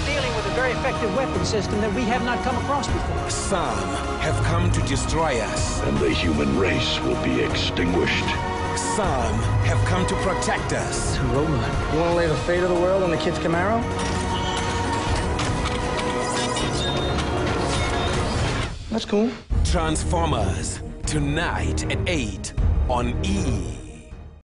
You're dealing with a very effective weapon system that we have not come across before. Some have come to destroy us. And the human race will be extinguished. Some have come to protect us. Roman, you want to lay the fate of the world on the kid's Camaro? That's cool. Transformers, tonight at 8 on E!